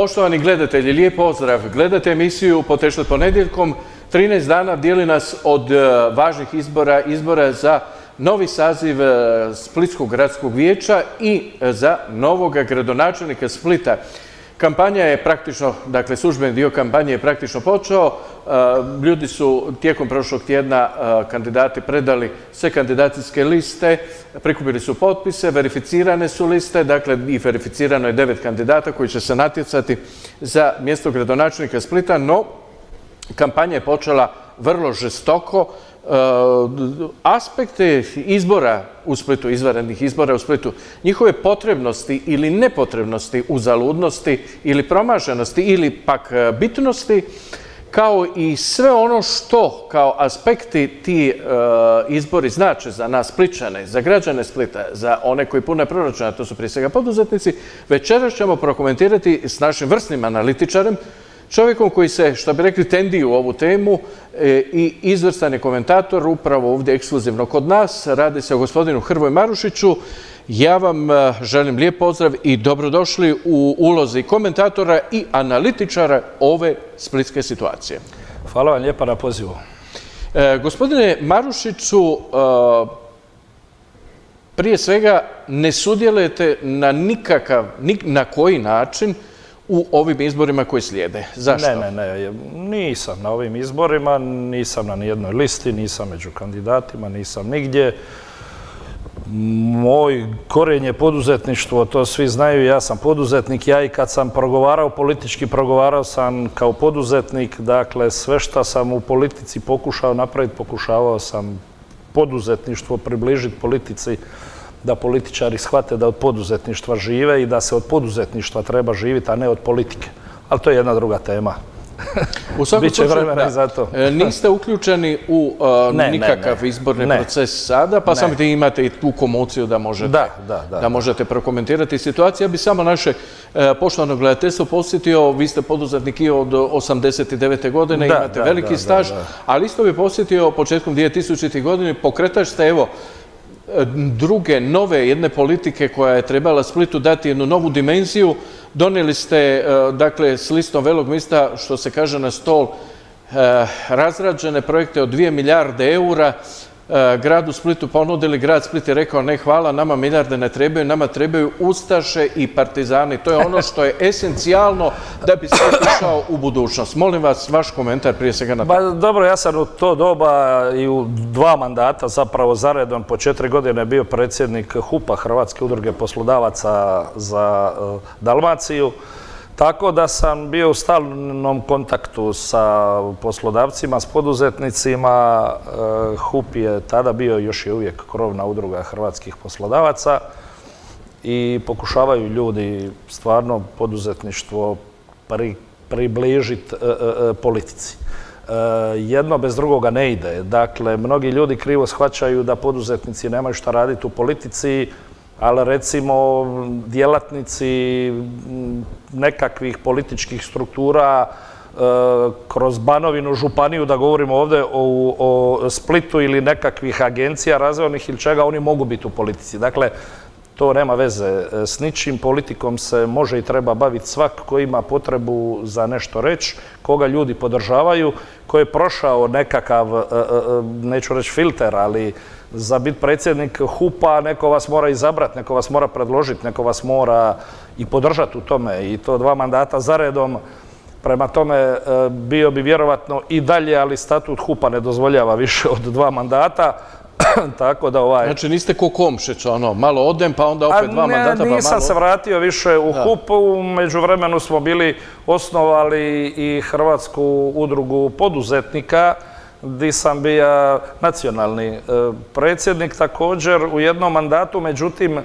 Poštovani gledatelji, lijep pozdrav. Gledate emisiju Potešlet ponedjeljkom. 13 dana dijeli nas od e, važnih izbora, izbora za novi saziv e, Splitskog gradskog vijeća i e, za novog gradonačelnika Splita. Kampanja je praktično, dakle službeni dio kampanje je praktično počeo. E, ljudi su tijekom prošlog tjedna kandidati predali sve kandidacijske liste, prikupili su potpise, verificirane su liste, dakle i verificirano je devet kandidata koji će se natjecati za mjesto gradonačelnika Splita, no kampanja je počela vrlo žestoko. E, aspekte izbora u Splitu, izvarenih izbora u Splitu, njihove potrebnosti ili nepotrebnosti, uzaludnosti ili promaženosti ili pak e, bitnosti, kao i sve ono što kao aspekti ti e, izbori znače za nas Spličane, za građane Splita, za one koji pune proračuna, to su prije svega poduzetnici, večeras ćemo prokomentirati s našim vrsnim analitičarem, Čovjekom koji se, što bi rekli, tendi u ovu temu e, i izvrstan je komentator upravo ovdje ekskluzivno kod nas. Radi se o gospodinu Hrvoj Marušiću. Ja vam e, želim lijep pozdrav i dobrodošli u ulozi komentatora i analitičara ove splitske situacije. Hvala vam lijepa na pozivu. E, gospodine Marušiću, prije svega ne sudjelujete na nikakav, na koji način u ovim izborima koji slijede. Zašto? Ne, ne, ne. Nisam na ovim izborima, nisam na nijednoj listi, nisam među kandidatima, nisam nigdje. Moj korenje je poduzetništvo, to svi znaju, ja sam poduzetnik. Ja i kad sam progovarao politički, progovarao sam kao poduzetnik. Dakle, sve što sam u politici pokušao napraviti, pokušavao sam poduzetništvo približiti politici da političari shvate da od poduzetništva žive i da se od poduzetništva treba živjeti, a ne od politike. Ali to je jedna druga tema. U svakom slučaju, za to. E, niste uključeni u e, nikakav izborni proces sada, pa samo imate i tu komociju da možete, da, možete prokomentirati situaciju. Ja bi samo naše e, poštovano gledateljstvo posjetio, vi ste poduzetnik i od 89. godine, imate veliki staž, ali isto bi posjetio početkom 2000. godine, pokretač ste, evo, druge, nove jedne politike koja je trebala Splitu dati jednu novu dimenziju. Donijeli ste, e, dakle, s listom velog mista, što se kaže na stol, e, razrađene projekte od 2 milijarde eura gradu Splitu ponudili, grad Split je rekao ne hvala, nama milijarde ne trebaju, nama trebaju ustaše i partizani. To je ono što je esencijalno da bi se išao u budućnost. Molim vas, vaš komentar prije svega na to. dobro, ja sam u to doba i u dva mandata zapravo zaredom po četiri godine bio predsjednik HUPA, Hrvatske udruge poslodavaca za e, Dalmaciju. Tako da sam bio u stalnom kontaktu sa poslodavcima, s poduzetnicima. Eh, HUP je tada bio još i uvijek krovna udruga hrvatskih poslodavaca i pokušavaju ljudi stvarno poduzetništvo približiti eh, eh, politici. Jedno bez drugoga ne ide. Dakle, mnogi ljudi krivo shvaćaju da poduzetnici nemaju šta raditi u politici, ali recimo djelatnici nekakvih političkih struktura e, kroz Banovinu, Županiju, da govorimo ovdje o, Splitu ili nekakvih agencija razvojnih ili čega, oni mogu biti u politici. Dakle, to nema veze e, s ničim. Politikom se može i treba baviti svak koji ima potrebu za nešto reći, koga ljudi podržavaju, ko je prošao nekakav, e, neću reći filter, ali za biti predsjednik HUP-a neko vas mora izabrati, neko vas mora predložiti, neko vas mora i podržati u tome i to dva mandata zaredom. Prema tome e, bio bi vjerovatno i dalje, ali statut HUP-a ne dozvoljava više od dva mandata. Tako da ovaj... Znači niste ko Komšić, ono, malo odem pa onda opet dva mandata pa malo... Nisam se vratio više u HUP, u međuvremenu smo bili osnovali i Hrvatsku udrugu poduzetnika, gdje sam bio nacionalni e, predsjednik također u jednom mandatu, međutim, e,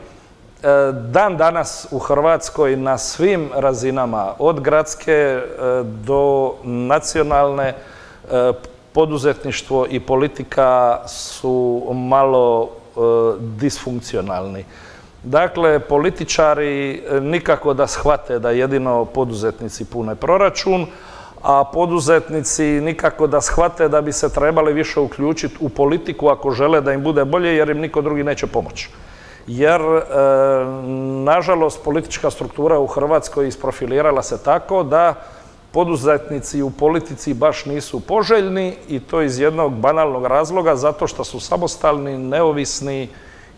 dan danas u Hrvatskoj na svim razinama, od gradske e, do nacionalne, poduzetništvo i politika su malo disfunkcionalni. Dakle, političari nikako da shvate da jedino poduzetnici pune proračun, a poduzetnici nikako da shvate da bi se trebali više uključiti u politiku ako žele da im bude bolje jer im niko drugi neće pomoći. jer nažalost politička struktura u Hrvatskoj isprofilirala se tako da poduzetnici u politici baš nisu poželjni i to iz jednog banalnog razloga zato što su samostalni, neovisni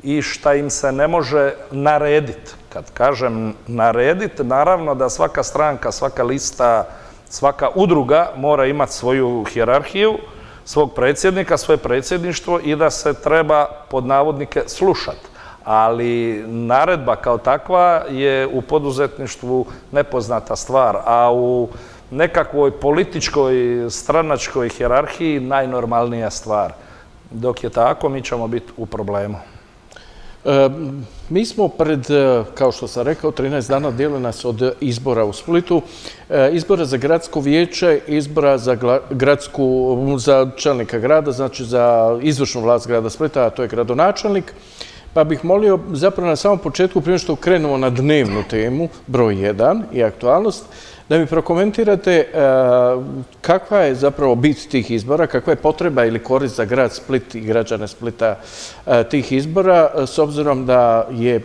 i šta im se ne može narediti. Kad kažem narediti, naravno da svaka stranka, svaka lista, svaka udruga mora imati svoju hjerarhiju, svog predsjednika, svoje predsjedništvo i da se treba pod navodnike slušati. Ali naredba kao takva je u poduzetništvu nepoznata stvar, a u nekakvoj političkoj, stranačkoj hjerarhiji najnormalnija stvar. Dok je tako, mi ćemo biti u problemu. E, mi smo pred, e, kao što sam rekao, 13 dana dijeli nas od izbora u Splitu. E, izbora za gradsko vijeće, izbora za gradsku, za čelnika grada, znači za izvršnu vlast grada Splita, a to je gradonačelnik. Pa bih molio zapravo na samom početku, prije što krenemo na dnevnu temu, broj 1 i aktualnost, da mi prokomentirate e, kakva je zapravo bit tih izbora, kakva je potreba ili korist za grad Split i građane Splita e, tih izbora, s obzirom da je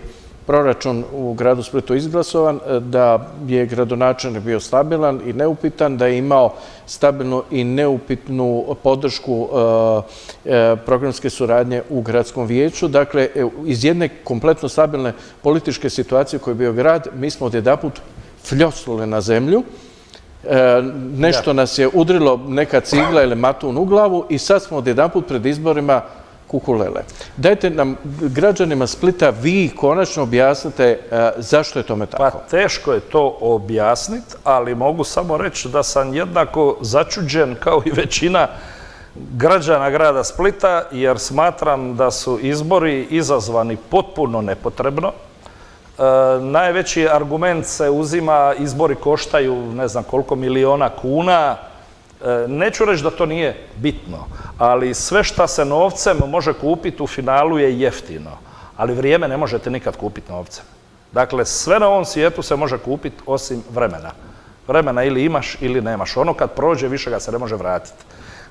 proračun u gradu Splitu izglasovan, e, da je gradonačelnik bio stabilan i neupitan, da je imao stabilnu i neupitnu podršku programske suradnje u gradskom vijeću. Dakle, iz jedne kompletno stabilne političke situacije koje je bio grad, mi smo odjedaput fljosnuli na zemlju, e, nešto nas je udrilo neka cigla ili matun u glavu i sad smo odjedanput pred izborima kukulele. Dajte nam, građanima Splita, vi konačno objasnite e, zašto je tome tako. Pa teško je to objasniti, ali mogu samo reći da sam jednako začuđen kao i većina građana grada Splita, jer smatram da su izbori izazvani potpuno nepotrebno, E, najveći argument se uzima, izbori koštaju ne znam koliko miliona kuna. E, neću reći da to nije bitno, ali sve šta se novcem može kupiti u finalu je jeftino. Ali vrijeme ne možete nikad kupiti novcem. Dakle, sve na ovom svijetu se može kupiti osim vremena. Vremena ili imaš ili nemaš. Ono kad prođe, više ga se ne može vratiti.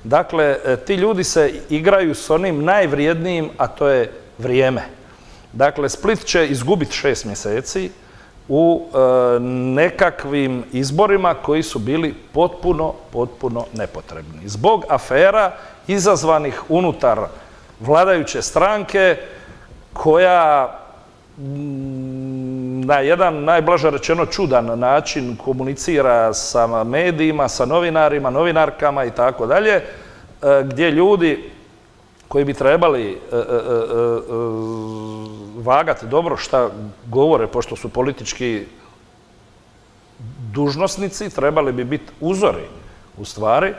Dakle, e, ti ljudi se igraju s onim najvrijednijim, a to je vrijeme. Dakle, Split će izgubiti šest mjeseci u e, nekakvim izborima koji su bili potpuno, potpuno nepotrebni. Zbog afera izazvanih unutar vladajuće stranke koja mm, na jedan najblaže rečeno čudan način komunicira sa medijima, sa novinarima, novinarkama i tako dalje, e, gdje ljudi koji bi trebali e, vagati dobro šta govore, pošto su politički dužnosnici, trebali bi biti uzori u stvari,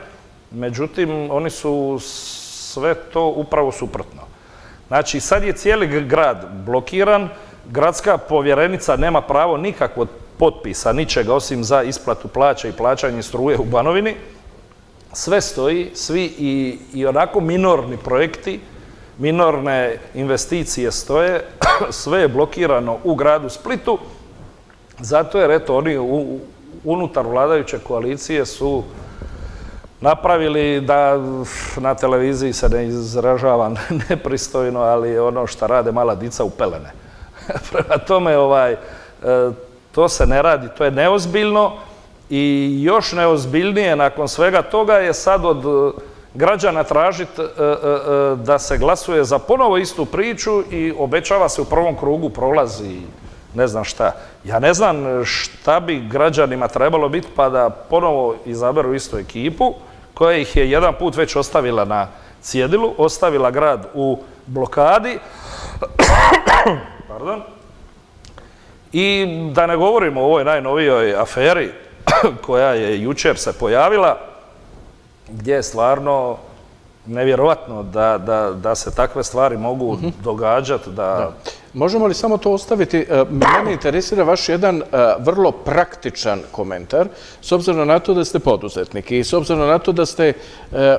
međutim, oni su sve to upravo suprotno. Znači, sad je cijeli grad blokiran, gradska povjerenica nema pravo nikakvog potpisa, ničega osim za isplatu plaća i plaćanje struje u Banovini. Sve stoji, svi i, i onako minorni projekti minorne investicije stoje, sve je blokirano u gradu Splitu, zato jer eto oni unutar vladajuće koalicije su napravili da na televiziji se ne izražavam nepristojno, ali ono što rade mala dica u pelene. Prema tome, ovaj, e, to se ne radi, to je neozbiljno i još neozbiljnije nakon svega toga je sad od građana tražiti e, e, e, da se glasuje za ponovo istu priču i obećava se u prvom krugu prolazi ne znam šta. Ja ne znam šta bi građanima trebalo biti pa da ponovo izaberu istu ekipu koja ih je jedan put već ostavila na cjedilu, ostavila grad u blokadi. Pardon. I da ne govorimo o ovoj najnovijoj aferi koja je jučer se pojavila, gdje je stvarno nevjerovatno da, da, da se takve stvari mogu uh događati. Da... Možemo li samo to ostaviti? E, mene interesira vaš jedan e, vrlo praktičan komentar, s obzirom na to da ste poduzetnik i s obzirom na to da ste e,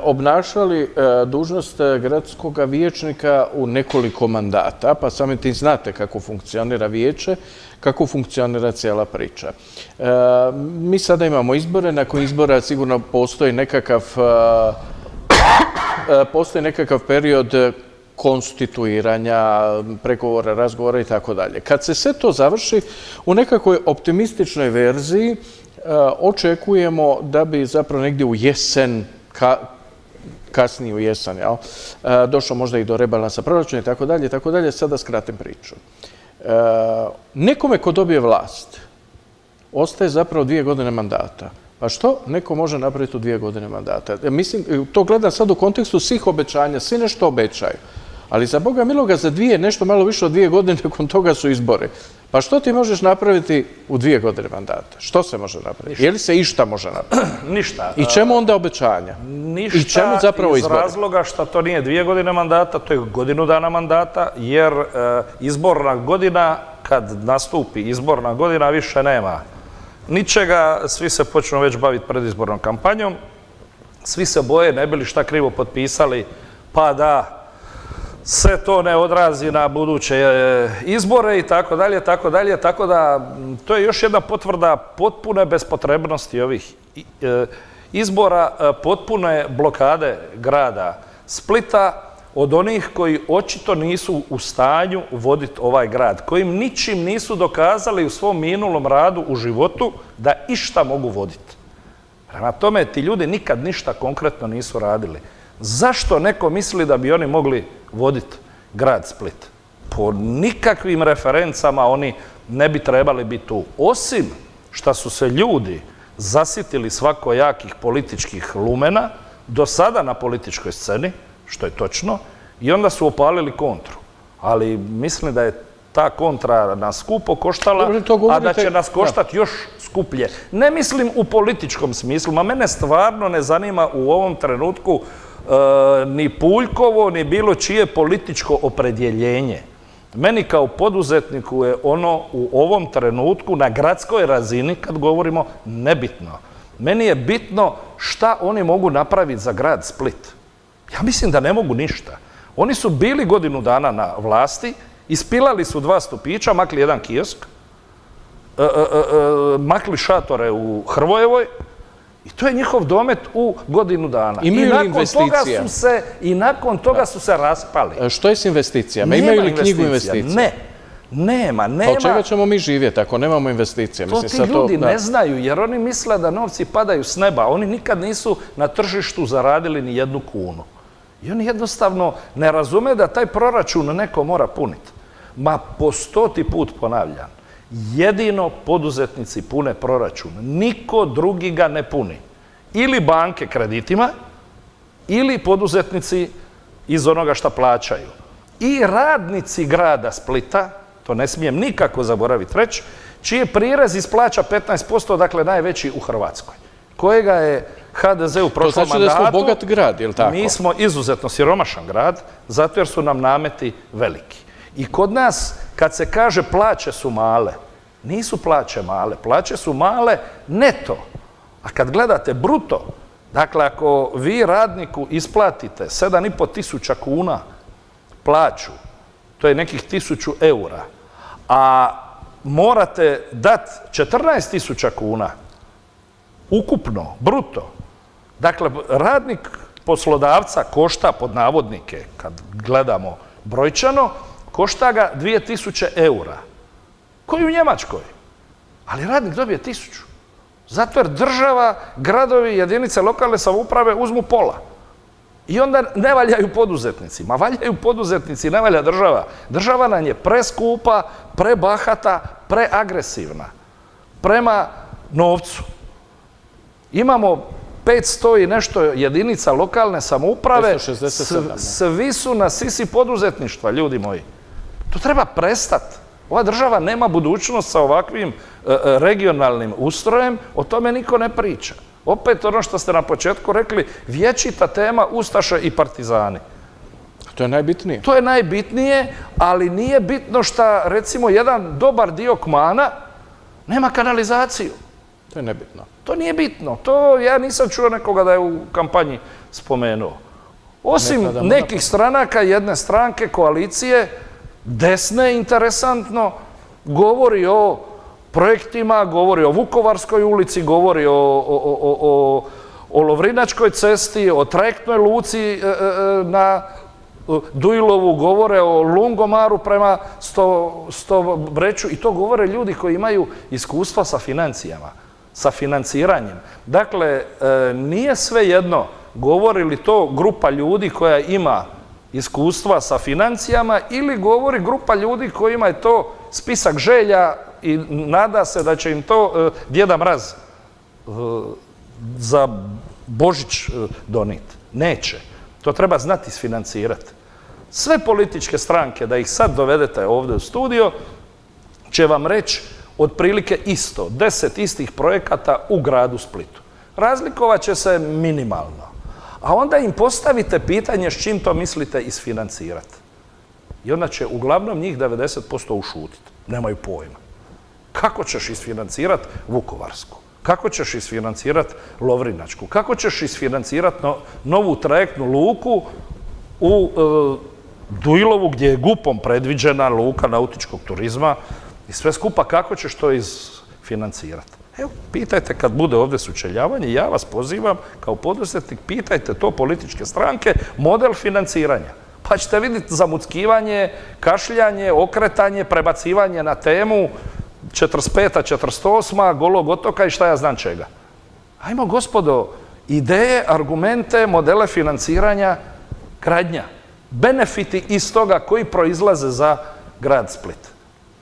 obnašali dužnost gradskog vijećnika u nekoliko mandata, pa samim tim znate kako funkcionira vijeće, kako funkcionira cijela priča. Mi sada imamo izbore, nakon izbora sigurno postoji nekakav postoji nekakav period konstituiranja, pregovora, razgovora i tako dalje. Kad se sve to završi, u nekakvoj optimističnoj verziji e, očekujemo da bi zapravo negdje u jesen, kasnije u jesen, jel, e, došlo možda i do rebalansa proračuna i tako dalje, tako dalje, sada skratim priču. Nekome ko dobije vlast, ostaje zapravo dvije godine mandata. Pa što neko može napraviti u dvije godine mandata? Mislim, to gledam sad u kontekstu svih obećanja, svi nešto obećaju. Ali za Boga miloga za dvije, nešto malo više od dvije godine, nakon toga su izbori. Pa što ti možeš napraviti u dvije godine mandata? Što se može napraviti? Je li se išta može napraviti? Ništa. I čemu onda obećanja? Ništa I čemu zapravo iz razloga što to nije dvije godine mandata, to je godinu dana mandata, jer e, izborna godina, kad nastupi izborna godina, više nema ničega, svi se počnu već baviti predizbornom kampanjom, svi se boje, ne bi li šta krivo potpisali, pa da se to ne odrazi na buduće e, izbore i tako dalje, tako dalje, tako da to je još jedna potvrda potpune bespotrebnosti ovih e, izbora, e, potpune blokade grada Splita od onih koji očito nisu u stanju voditi ovaj grad, kojim ničim nisu dokazali u svom minulom radu u životu da išta mogu voditi. Prema tome, ti ljudi nikad ništa konkretno nisu radili. Zašto neko misli da bi oni mogli voditi grad Split? Po nikakvim referencama oni ne bi trebali biti tu. Osim što su se ljudi zasitili svakojakih političkih lumena, do sada na političkoj sceni, što je točno, i onda su opalili kontru. Ali mislim da je ta kontra nas skupo koštala, a da će nas koštati još skuplje. Ne mislim u političkom smislu, ma mene stvarno ne zanima u ovom trenutku ni Puljkovo, ni bilo čije političko opredjeljenje. Meni kao poduzetniku je ono u ovom trenutku na gradskoj razini, kad govorimo, nebitno. Meni je bitno šta oni mogu napraviti za grad Split. Ja mislim da ne mogu ništa. Oni su bili godinu dana na vlasti, ispilali su dva stupića, makli jedan kiosk, e, e, e, makli šatore u Hrvojevoj i to je njihov domet u godinu dana. Imaju I nakon toga su se I nakon toga su se raspali. Što je s investicijama? Imaju li knjigu investicija? Ne. Nema, nema. Pa od čega ćemo mi živjeti ako nemamo investicije? To ti ljudi ne znaju, jer oni misle da novci padaju s neba. Oni nikad nisu na tržištu zaradili ni jednu kunu. I oni jednostavno ne razume da taj proračun neko mora puniti. Ma po stoti put ponavljam, jedino poduzetnici pune proračun. Niko drugi ga ne puni. Ili banke kreditima, ili poduzetnici iz onoga što plaćaju. I radnici grada Splita, to ne smijem nikako zaboraviti reći, čiji prirez isplaća 15%, dakle najveći u Hrvatskoj, kojega je HDZ u prošlom mandatu... To znači da smo bogat grad, je li tako? Mi smo izuzetno siromašan grad, zato jer su nam nameti veliki. I kod nas, kad se kaže plaće su male, nisu plaće male, plaće su male neto. A kad gledate bruto, dakle, ako vi radniku isplatite 7,5 tisuća kuna plaću, to je nekih tisuću eura, a morate dati 14 tisuća kuna ukupno, bruto, Dakle, radnik poslodavca košta pod navodnike, kad gledamo brojčano, košta ga 2000 eura. Koji u Njemačkoj? Ali radnik dobije 1000. Zato jer država, gradovi, jedinice lokalne samouprave uzmu pola. I onda ne valjaju poduzetnici. Ma valjaju poduzetnici, ne valja država. Država nam je preskupa, prebahata, preagresivna. Prema novcu. Imamo 500 i nešto jedinica lokalne samouprave, svi su na sisi poduzetništva, ljudi moji. To treba prestati. Ova država nema budućnost sa ovakvim e, e, regionalnim ustrojem, o tome niko ne priča. Opet ono što ste na početku rekli, vječita tema Ustaše i Partizani. To je najbitnije. To je najbitnije, ali nije bitno što, recimo, jedan dobar dio kmana nema kanalizaciju. To je nebitno. To nije bitno. To ja nisam čuo nekoga da je u kampanji spomenuo. Osim nekih stranaka, jedne stranke, koalicije, desne interesantno, govori o projektima, govori o Vukovarskoj ulici, govori o, Lovrinačkoj cesti, o trajektnoj luci e, e, e, na Dujlovu, govore o Lungomaru prema sto, sto breću i to govore ljudi koji imaju iskustva sa financijama, sa financiranjem. Dakle, nije sve jedno govori li to grupa ljudi koja ima iskustva sa financijama ili govori grupa ljudi kojima je to spisak želja i nada se da će im to e, Djeda Mraz e, za Božić doniti. Neće. To treba znati isfinancirati. Sve političke stranke, da ih sad dovedete ovdje u studio, će vam reći otprilike isto, deset istih projekata u gradu Splitu. Razlikovat će se minimalno. A onda im postavite pitanje s čim to mislite isfinancirati. I onda će uglavnom njih 90% ušutiti. Nemaju pojma. Kako ćeš isfinancirati Vukovarsku? Kako ćeš isfinancirati Lovrinačku? Kako ćeš isfinancirati novu trajektnu luku u e, Dujlovu gdje je gupom predviđena luka nautičkog turizma i sve skupa kako ćeš to isfinancirati? Evo, pitajte kad bude ovdje sučeljavanje, ja vas pozivam kao poduzetnik, pitajte to političke stranke, model financiranja. Pa ćete vidjeti zamuckivanje, kašljanje, okretanje, prebacivanje na temu 45. 48. golog otoka i šta ja znam čega. Ajmo, gospodo, ideje, argumente, modele financiranja, gradnja benefiti iz toga koji proizlaze za grad Split.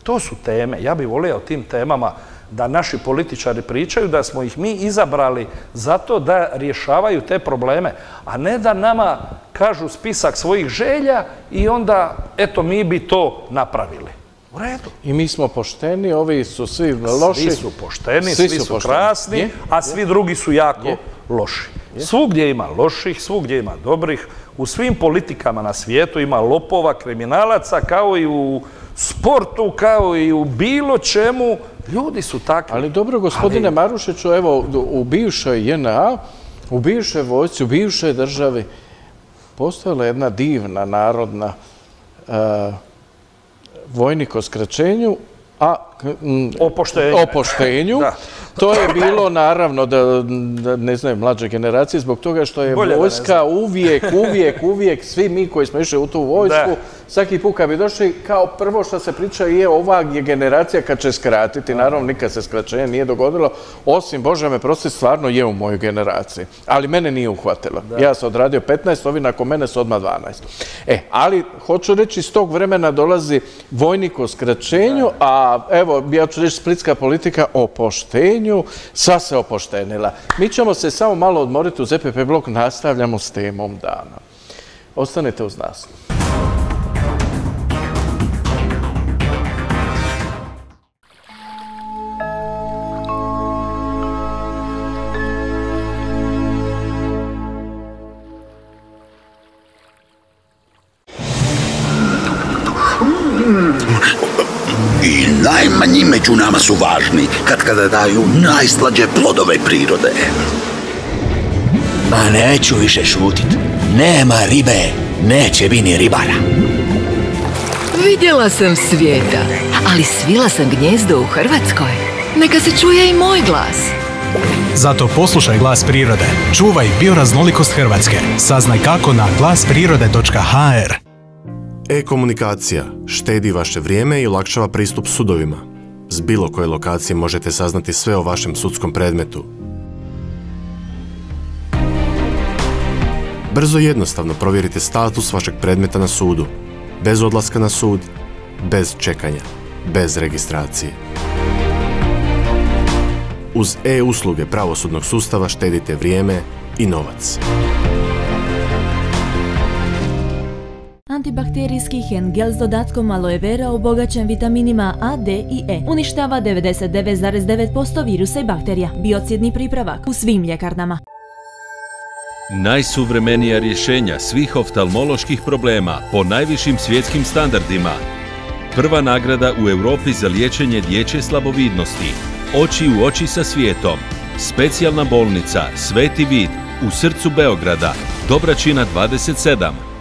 To su teme. Ja bih volio o tim temama da naši političari pričaju, da smo ih mi izabrali zato da rješavaju te probleme, a ne da nama kažu spisak svojih želja i onda, eto, mi bi to napravili. U redu. I mi smo pošteni, ovi su svi loši. Svi su pošteni, svi, su, krasni, a svi drugi su jako loši. Svugdje ima loših, svugdje ima dobrih, u svim politikama na svijetu ima lopova, kriminalaca, kao i u sportu, kao i u bilo čemu. Ljudi su takvi. Ali dobro, gospodine Marušiću, evo, u bivšoj JNA, u bivšoj vojci, u bivšoj državi, postojala jedna divna narodna uh, vojnik o skraćenju, a opoštenju. To je bilo naravno da, ne znam, mlađe generacije zbog toga što je vojska uvijek, uvijek, uvijek, svi mi koji smo išli u tu vojsku, svaki put kad bi došli, kao prvo što se priča je ova je generacija kad će skratiti, naravno nikad se skraćenje nije dogodilo, osim Bože me prosti, stvarno je u mojoj generaciji, ali mene nije uhvatilo. Ja sam odradio 15, ovi nakon mene su odmah 12. E, ali hoću reći, iz tog vremena dolazi vojnik o skraćenju, a evo, ja ću reći splitska politika o poštenju, sva se opoštenila. Mi ćemo se samo malo odmoriti u ZPP blok, nastavljamo s temom dana. Ostanite uz nas. Među nama su važni kad kada daju najslađe plodove prirode. Ma neću više šutit. Nema ribe, neće biti ribara. Vidjela sam svijeta, ali svila sam gnjezdo u Hrvatskoj. Neka se čuje i moj glas. Zato poslušaj glas prirode. Čuvaj bioraznolikost Hrvatske. Saznaj kako na glasprirode.hr. E-komunikacija štedi vaše vrijeme i olakšava pristup sudovima. S bilo koje lokacije možete saznati sve o vašem sudskom predmetu. Brzo i jednostavno provjerite status vašeg predmeta na sudu, bez odlaska na sud, bez čekanja, bez registracije. Uz e-usluge pravosudnog sustava štedite vrijeme i novac. Antibakterijski gel s dodatkom aloe vera obogaćen vitaminima A, D i E. Uništava 99,9% virusa i bakterija. Biocidni pripravak u svim ljekarnama. Najsuvremenija rješenja svih oftalmoloških problema po najvišim svjetskim standardima. Prva nagrada u Europi za liječenje dječje slabovidnosti. Oči u oči sa svijetom. Specijalna bolnica Sveti Vid u srcu Beograda. Dobračina 27.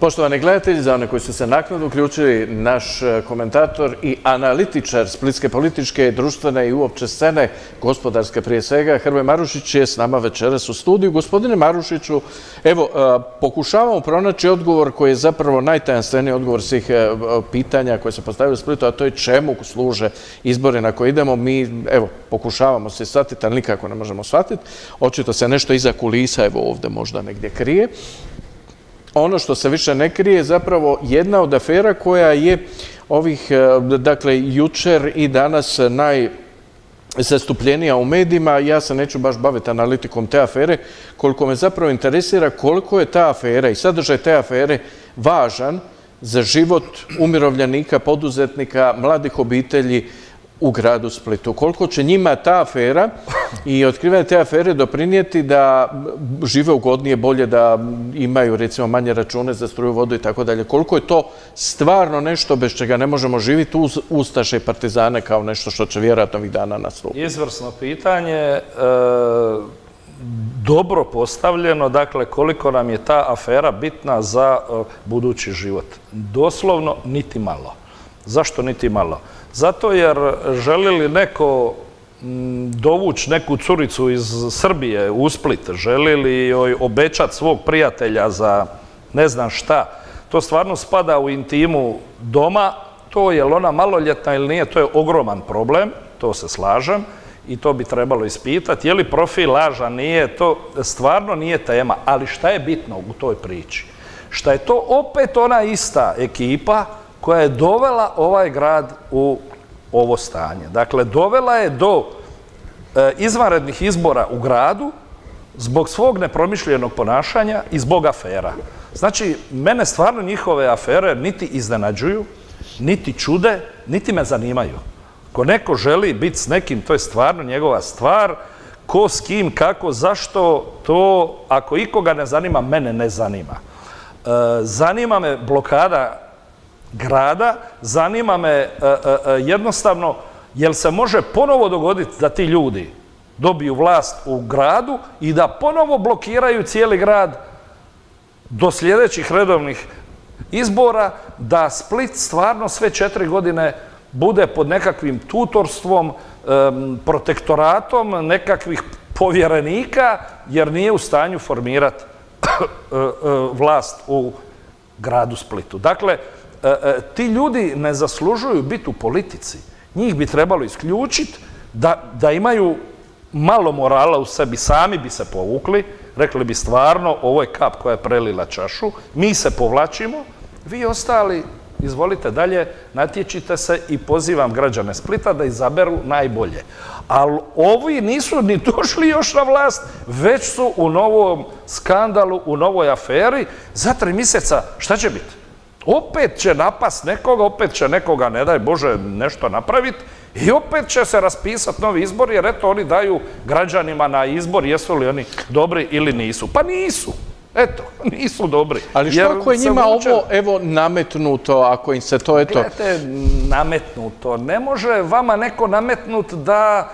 Poštovani gledatelji, za one koji su se naknadno uključili, naš e, komentator i analitičar splitske političke, društvene i uopće scene, gospodarske prije svega, Hrvoje Marušić je s nama večeras u studiju. Gospodine Marušiću, evo, e, pokušavamo pronaći odgovor koji je zapravo najtajanstveniji odgovor svih e, pitanja koje se postavljaju u Splitu, a to je čemu služe izbore na koje idemo. Mi, evo, pokušavamo se shvatiti, ali nikako ne možemo shvatiti. Očito se nešto iza kulisa, evo ovdje možda negdje krije ono što se više ne krije je zapravo jedna od afera koja je ovih, e, dakle, jučer i danas najzastupljenija u medijima. Ja se neću baš baviti analitikom te afere, koliko me zapravo interesira koliko je ta afera i sadržaj te afere važan za život umirovljenika, poduzetnika, mladih obitelji, u gradu Splitu. Koliko će njima ta afera i otkrivanje te afere doprinijeti da žive ugodnije, bolje, da imaju recimo manje račune za struju, vodu i tako dalje. Koliko je to stvarno nešto bez čega ne možemo živjeti uz Ustaše i Partizane kao nešto što će vjerojatno ovih dana nastupiti? Izvrsno pitanje. E, dobro postavljeno, dakle koliko nam je ta afera bitna za e, budući život. Doslovno niti malo. Zašto niti malo? Zato jer želi li neko dovući neku curicu iz Srbije u Split, želi li joj obećati svog prijatelja za ne znam šta, to stvarno spada u intimu doma, to je li ona maloljetna ili nije, to je ogroman problem, to se slažem i to bi trebalo ispitati. Je li profil laža, nije, to stvarno nije tema, ali šta je bitno u toj priči? Šta je to opet ona ista ekipa koja je dovela ovaj grad u ovo stanje. Dakle, dovela je do e, izvanrednih izbora u gradu zbog svog nepromišljenog ponašanja i zbog afera. Znači, mene stvarno njihove afere niti iznenađuju, niti čude, niti me zanimaju. Ako neko želi biti s nekim, to je stvarno njegova stvar. Ko s kim, kako, zašto, to ako ikoga ne zanima, mene ne zanima. E, zanima me blokada grada, zanima me e, e, e, jednostavno, jel se može ponovo dogoditi da ti ljudi dobiju vlast u gradu i da ponovo blokiraju cijeli grad do sljedećih redovnih izbora, da Split stvarno sve četiri godine bude pod nekakvim tutorstvom, protektoratom nekakvih povjerenika, jer nije u stanju formirati vlast u gradu Splitu. Dakle, ti ljudi ne zaslužuju biti u politici. Njih bi trebalo isključiti da, imaju malo morala u sebi, sami bi se povukli, rekli bi stvarno, ovo je kap koja je prelila čašu, mi se povlačimo, vi ostali, izvolite dalje, natječite se i pozivam građane Splita da izaberu najbolje. Ali ovi nisu ni došli još na vlast, već su u novom skandalu, u novoj aferi, za tri mjeseca šta će biti? Opet će napast nekoga, opet će nekoga, ne daj Bože, nešto napraviti i opet će se raspisati novi izbor jer eto oni daju građanima na izbor jesu li oni dobri ili nisu. Pa nisu. Eto, nisu dobri. Ali što ako je njima ovo evo nametnuto, ako im se to eto... Gledajte, nametnuto. Ne može vama neko nametnut da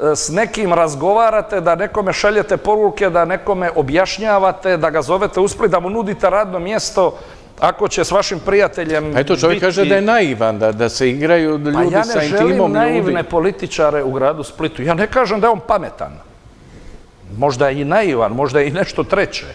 e, s nekim razgovarate, da nekome šaljete poruke, da nekome objašnjavate, da ga zovete uspli, da mu nudite radno mjesto, ako će s vašim prijateljem Pa eto, čovjek kaže da je naivan, da, se igraju ljudi sa intimom Pa ja ne želim naivne političare u gradu Splitu. Ja ne kažem da je on pametan. Možda je i naivan, možda je i nešto treće.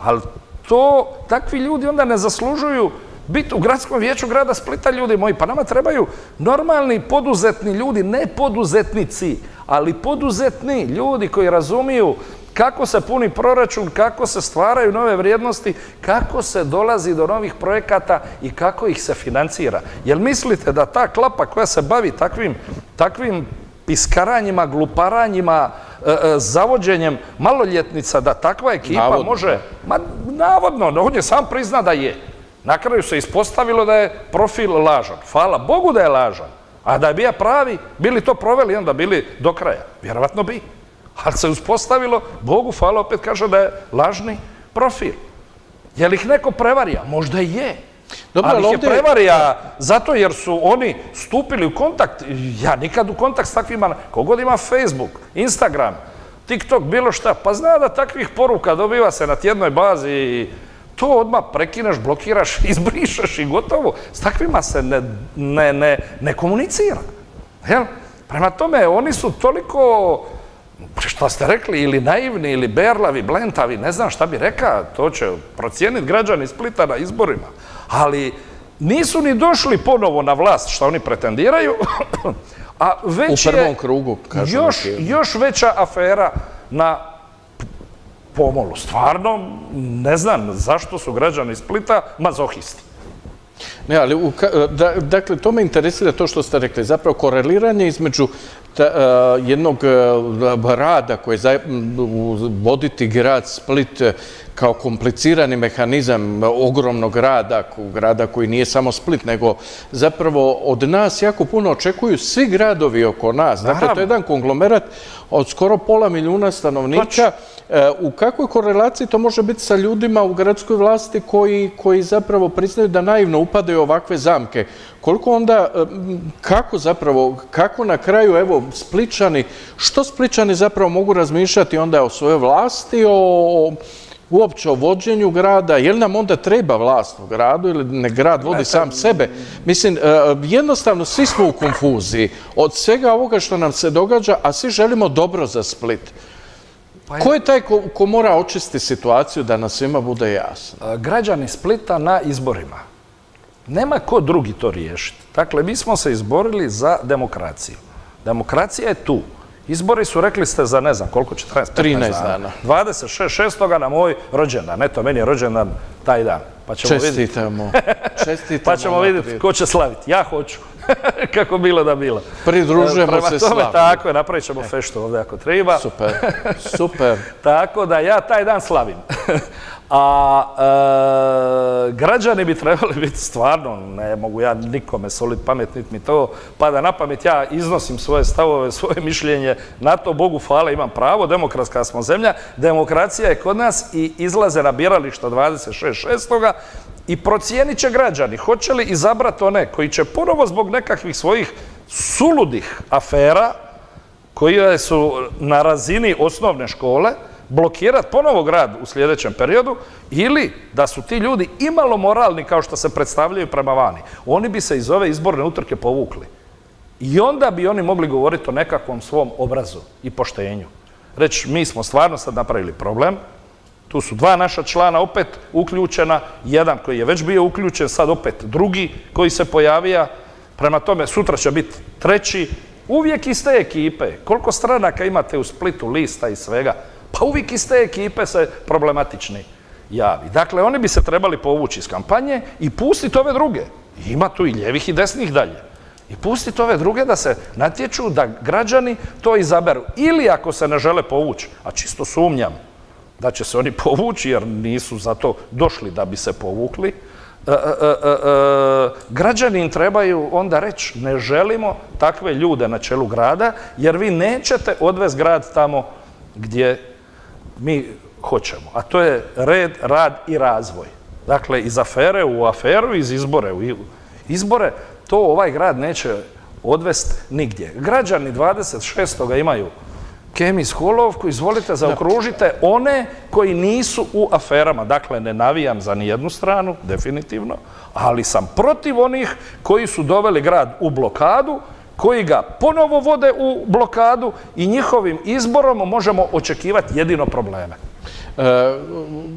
Ali to, takvi ljudi onda ne zaslužuju biti u gradskom vijeću grada Splita, ljudi moji. Pa nama trebaju normalni, poduzetni ljudi, ne poduzetnici, ali poduzetni ljudi koji razumiju kako se puni proračun, kako se stvaraju nove vrijednosti, kako se dolazi do novih projekata i kako ih se financira. Jel mislite da ta klapa koja se bavi takvim, takvim piskaranjima, gluparanjima, e, e, zavođenjem maloljetnica, da takva ekipa može... Ma, navodno, on je sam prizna da je. Na kraju se ispostavilo da je profil lažan. Hvala Bogu da je lažan. A da je bio pravi, bili to proveli, onda bili do kraja. Vjerovatno bi. Ali se uspostavilo, Bogu hvala, opet kaže da je lažni profil. Je li ih neko prevarija? Možda i je. ali ih je prevarija zato jer su oni stupili u kontakt. Ja nikad u kontakt s takvima, kogod ima Facebook, Instagram, TikTok, bilo šta, pa zna da takvih poruka dobiva se na tjednoj bazi i to odmah prekineš, blokiraš, izbrišeš i gotovo. S takvima se ne, ne, ne, ne komunicira. Jel? Prema tome, oni su toliko, šta ste rekli, ili naivni, ili berlavi, blentavi, ne znam šta bi rekao, to će procijeniti građani Splita na izborima. Ali nisu ni došli ponovo na vlast, što oni pretendiraju, a već U prvom je krugu, još, neki. još veća afera na pomolu. Stvarno, ne znam zašto su građani Splita mazohisti. Ne, ali u da- dakle, to me interesira to što ste rekli, zapravo koreliranje između ta- a, jednog a, rada koji je voditi grad Split e, kao komplicirani mehanizam ogromnog rada, grada koji nije samo Split, nego zapravo od nas jako puno očekuju svi gradovi oko nas. Dakle, to je jedan konglomerat od skoro pola milijuna stanovnika. E, U kakvoj korelaciji to može biti sa ljudima u gradskoj vlasti koji, koji zapravo priznaju da naivno upadaju ovakve zamke? Koliko onda, e, kako zapravo, kako na kraju, evo, Spličani, što Spličani zapravo mogu razmišljati onda o svojoj vlasti, o uopće o vođenju grada, je li nam onda treba vlast u gradu ili ne grad vodi sam sebe? Mislim, e, jednostavno svi smo u konfuziji od svega ovoga što nam se događa, a svi želimo dobro za Split. Ko je taj ko, ko mora očistiti situaciju da nam svima bude jasno? Građani Splita na izborima. Nema ko drugi to riješiti. Dakle, mi smo se izborili za demokraciju. Demokracija je tu. Izbori su, rekli ste, za ne znam koliko, 14, 15 13 dana. dana. 26. na moj rođendan. Eto, meni je rođendan taj dan. Pa ćemo vidjeti, Čestitamo. Čestitamo. pa ćemo vidjeti ko će slaviti. Ja hoću. Kako bilo da bilo. Pridružujemo se slavi. tako je, napravit ćemo feštu ovdje ako treba. Super, super. Tako da ja taj dan slavim. A e, građani bi trebali biti stvarno, ne mogu ja nikome soliti pamet, niti mi to pada na pamet, ja iznosim svoje stavove, svoje mišljenje, na to Bogu hvala imam pravo, demokratska smo zemlja, demokracija je kod nas i izlaze na birališta 26.6. i procijenit će građani, hoće li izabrati one koji će ponovo zbog nekakvih svojih suludih afera, koje su na razini osnovne škole, blokirati ponovo grad u sljedećem periodu ili da su ti ljudi imalo moralni kao što se predstavljaju prema vani. Oni bi se iz ove izborne utrke povukli. I onda bi oni mogli govoriti o nekakvom svom obrazu i poštenju. Reći, mi smo stvarno sad napravili problem, tu su dva naša člana opet uključena, jedan koji je već bio uključen, sad opet drugi koji se pojavija. Prema tome, sutra će biti treći. Uvijek iz te ekipe. Koliko stranaka imate u Splitu, lista i svega? Pa uvijek iz te ekipe se problematični javi. Dakle, oni bi se trebali povući iz kampanje i pustiti ove druge. Ima tu i ljevih i desnih dalje. I pustiti ove druge da se natječu, da građani to izaberu. Ili ako se ne žele povući, a čisto sumnjam, da će se oni povući jer nisu zato došli da bi se povukli. E, e, e, građani im trebaju onda reći ne želimo takve ljude na čelu grada jer vi nećete odvesti grad tamo gdje mi hoćemo. A to je red, rad i razvoj. Dakle, iz afere u aferu, iz izbore u izbore, to ovaj grad neće odvesti nigdje. Građani 26. imaju kemijsku olovku, izvolite, zaokružite one koji nisu u aferama. Dakle, ne navijam za nijednu stranu, definitivno, ali sam protiv onih koji su doveli grad u blokadu, koji ga ponovo vode u blokadu i njihovim izborom možemo očekivati jedino probleme. E,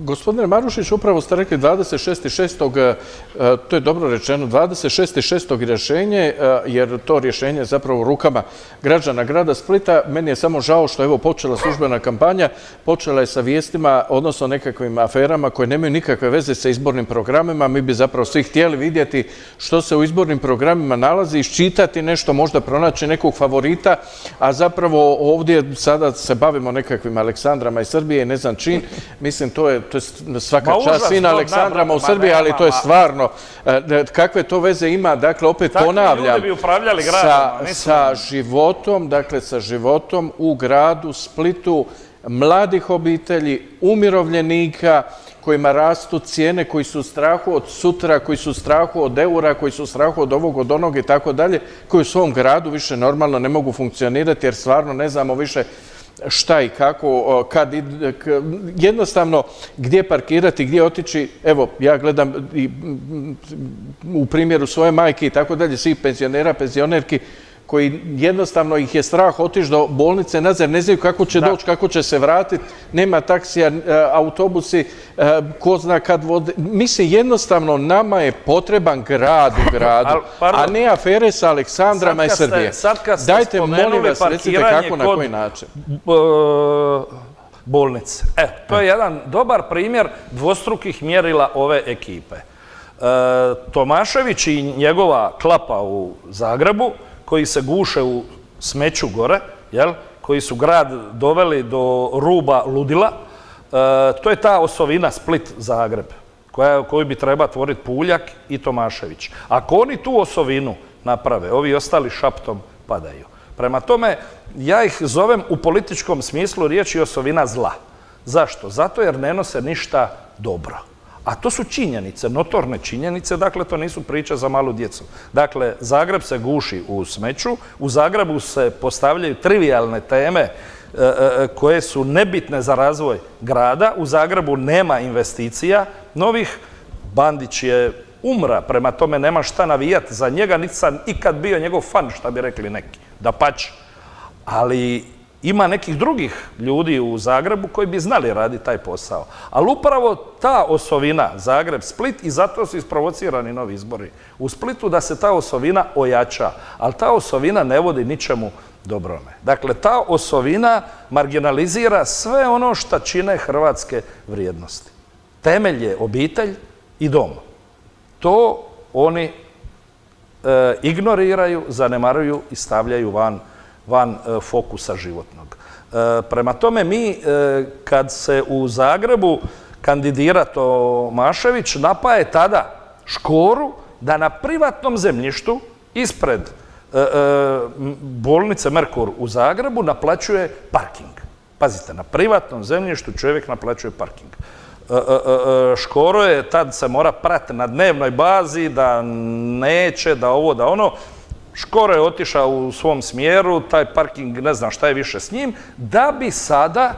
gospodine Marušić, upravo ste rekli 26.6. E, to je dobro rečeno, 26.6. rješenje, e, jer to rješenje je zapravo u rukama građana grada Splita. Meni je samo žao što je evo počela službena kampanja, počela je sa vijestima, odnosno nekakvim aferama koje nemaju nikakve veze sa izbornim programima. Mi bi zapravo svi htjeli vidjeti što se u izbornim programima nalazi, iščitati nešto, možda pronaći nekog favorita, a zapravo ovdje sada se bavimo nekakvim Aleksandrama iz Srbije ne znam čim. Mislim, to je, to je svaka Ma, čast Aleksandrama da, u Srbiji, ali to je stvarno, e, kakve to veze ima, dakle, opet ponavljam, ljudi bi upravljali sa, gradom, sa životom, dakle, sa životom u gradu Splitu, mladih obitelji, umirovljenika, kojima rastu cijene, koji su u strahu od sutra, koji su u strahu od eura, koji su u strahu od ovog, od onog i tako dalje, koji u svom gradu više normalno ne mogu funkcionirati jer stvarno ne znamo više šta i kako, kad jednostavno gdje parkirati, gdje otići. Evo, ja gledam u primjeru svoje majke i tako dalje, svih penzionera, penzionerki, koji jednostavno ih je strah otići do bolnice nazad, ne znaju kako će doći, kako će se vratiti, nema taksija, e, autobusi, e, ko zna kad vode. Mislim, jednostavno nama je potreban grad u gradu, a ne afere sa Aleksandrama i Srbije. Dajte, molim vas, recite kako, na koji način. Bolnice. E, to je jedan dobar primjer dvostrukih mjerila ove ekipe. E, Tomašević i njegova klapa u Zagrebu koji se guše u smeću gore, jel? koji su grad doveli do ruba ludila, e, to je ta osovina Split-Zagreb, koju bi treba tvoriti Puljak i Tomašević. Ako oni tu osovinu naprave, ovi ostali šaptom padaju. Prema tome, ja ih zovem u političkom smislu riječi osovina zla. Zašto? Zato jer ne nose ništa dobro. A to su činjenice, notorne činjenice, dakle to nisu priče za malu djecu. Dakle, Zagreb se guši u smeću, u Zagrebu se postavljaju trivialne teme e, e, e, koje su nebitne za razvoj grada. U Zagrebu nema investicija novih. Bandić je umra, prema tome nema šta navijati za njega, niti ikad bio njegov fan, šta bi rekli neki, da pač. Ali ima nekih drugih ljudi u Zagrebu koji bi znali raditi taj posao. Ali upravo ta osovina, Zagreb, Split, i zato su isprovocirani novi izbori u Splitu, da se ta osovina ojača. Ali ta osovina ne vodi ničemu dobrome. Dakle, ta osovina marginalizira sve ono što čine hrvatske vrijednosti. Temelj je obitelj i dom. To oni e, ignoriraju, zanemaruju i stavljaju van van e, fokusa životnog. E, prema tome mi e, kad se u Zagrebu kandidira Tomašević napaje tada Škoru da na privatnom zemljištu ispred bolnice Merkur u Zagrebu naplaćuje parking. Pazite, na privatnom zemljištu čovjek naplaćuje parking. Škoro je tad se mora prati na dnevnoj bazi da neće, da ovo, da ono. Škoro je otišao u svom smjeru, taj parking ne znam šta je više s njim, da bi sada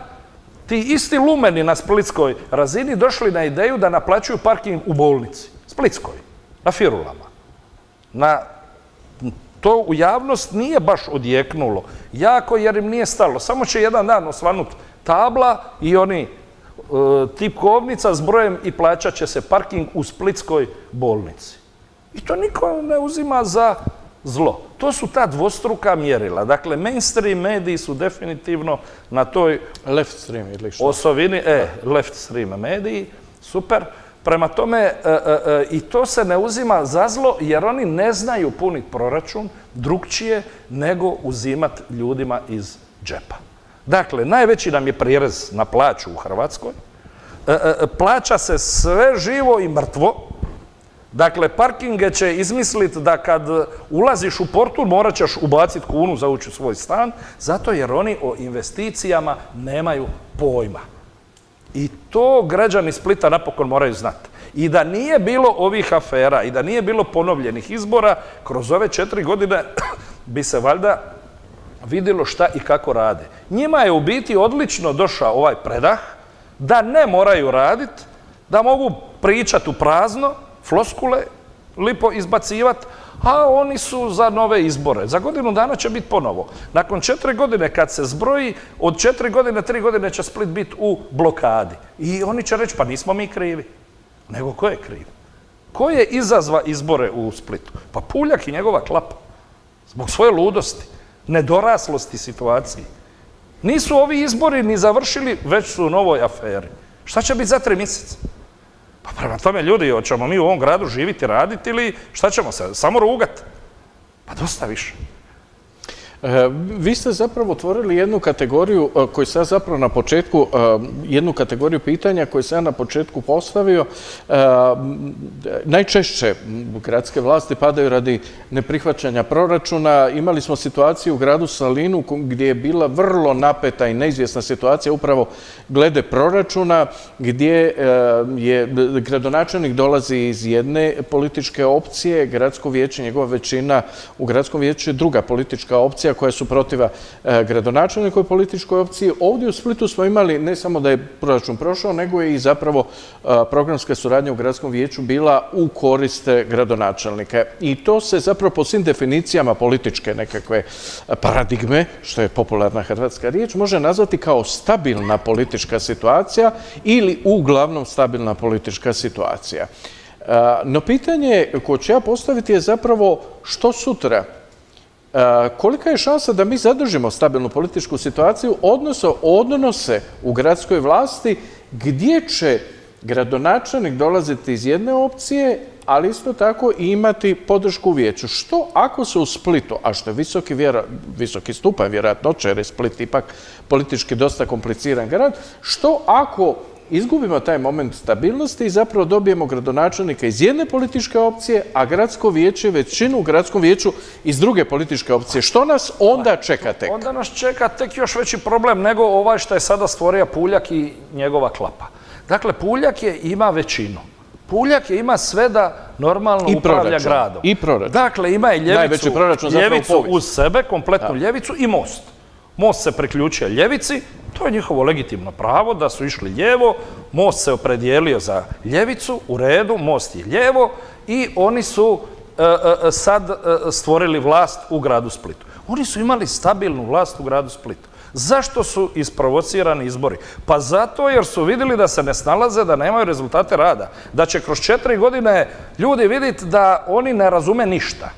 ti isti lumeni na splitskoj razini došli na ideju da naplaćuju parking u bolnici, splitskoj, na firulama. Na, to u javnost nije baš odjeknulo, jako jer im nije stalo. Samo će jedan dan osvanut tabla i oni e, tipkovnica s brojem i plaćat će se parking u splitskoj bolnici. I to niko ne uzima za zlo. To su ta dvostruka mjerila. Dakle, mainstream mediji su definitivno na toj left stream ili što? Osovini, e, left stream mediji, super. Prema tome, e, e, e, i to se ne uzima za zlo, jer oni ne znaju puniti proračun drugčije nego uzimati ljudima iz džepa. Dakle, najveći nam je prirez na plaću u Hrvatskoj. Plaća se sve živo i mrtvo, Dakle, parkinge će izmisliti da kad ulaziš u portu morat ćeš ubaciti kunu za ući u svoj stan, zato jer oni o investicijama nemaju pojma. I to građani Splita napokon moraju znati. I da nije bilo ovih afera i da nije bilo ponovljenih izbora, kroz ove četiri godine bi se valjda vidjelo šta i kako rade. Njima je u biti odlično došao ovaj predah, da ne moraju raditi, da mogu pričati u prazno, floskule lipo izbacivati, a oni su za nove izbore. Za godinu dana će biti ponovo. Nakon četiri godine kad se zbroji, od četiri godine, tri godine će Split biti u blokadi. I oni će reći, pa nismo mi krivi. Nego ko je kriv? Ko je izazva izbore u Splitu? Pa Puljak i njegova klapa. Zbog svoje ludosti, nedoraslosti situaciji. Nisu ovi izbori ni završili, već su u novoj aferi. Šta će biti za tri mjeseca? Pa prema tome, ljudi, hoćemo mi u ovom gradu živiti, raditi ili šta ćemo se, samo rugati? Pa dosta više. E, vi ste zapravo otvorili jednu kategoriju e, koju sam zapravo na početku, e, jednu kategoriju pitanja koju sam na početku postavio. Najčešće gradske vlasti padaju radi neprihvaćanja proračuna. Imali smo situaciju u gradu Salinu gdje je bila vrlo napeta i neizvjesna situacija upravo glede proračuna gdje je gradonačelnik dolazi iz jedne političke opcije, gradsko vijeće, njegova većina u gradskom vijeću je druga politička opcija opcija koja su protiva e, gradonačelnikoj političkoj opciji. Ovdje u Splitu smo imali ne samo da je proračun prošao, nego je i zapravo e, programska suradnja u gradskom vijeću bila u koriste gradonačelnika. I to se zapravo po svim definicijama političke nekakve paradigme, što je popularna hrvatska riječ, može nazvati kao stabilna politička situacija ili uglavnom stabilna politička situacija. No pitanje koje ću ja postaviti je zapravo što sutra? Kolika je šansa da mi zadržimo stabilnu političku situaciju, odnosno odnose u gradskoj vlasti gdje će gradonačelnik dolaziti iz jedne opcije, ali isto tako i imati podršku u vijeću. Što ako se u Splitu, a što je visoki, visoki stupanj vjerojatnoće, jer je Split ipak politički dosta kompliciran grad, što ako izgubimo taj moment stabilnosti i zapravo dobijemo gradonačelnika iz jedne političke opcije, a gradsko vijeće, većinu u gradskom vijeću iz druge političke opcije. Što nas onda čeka tek? Onda nas čeka tek još veći problem nego ovaj što je sada stvorio Puljak i njegova klapa. Dakle, Puljak je ima većinu. Puljak je ima sve da normalno upravlja gradom. I proračun. Dakle, ima i ljevicu, ljevicu uz sebe, kompletnu ljevicu i most. Most se priključuje ljevici, to je njihovo legitimno pravo da su išli lijevo, most se opredijelio za ljevicu, u redu, most je lijevo i oni su e, e, sad e, stvorili vlast u gradu Splitu. Oni su imali stabilnu vlast u gradu Splitu. Zašto su isprovocirani izbori? Pa zato jer su vidjeli da se ne snalaze, da nemaju rezultate rada. Da će kroz četiri godine ljudi vidjeti da oni ne razume ništa.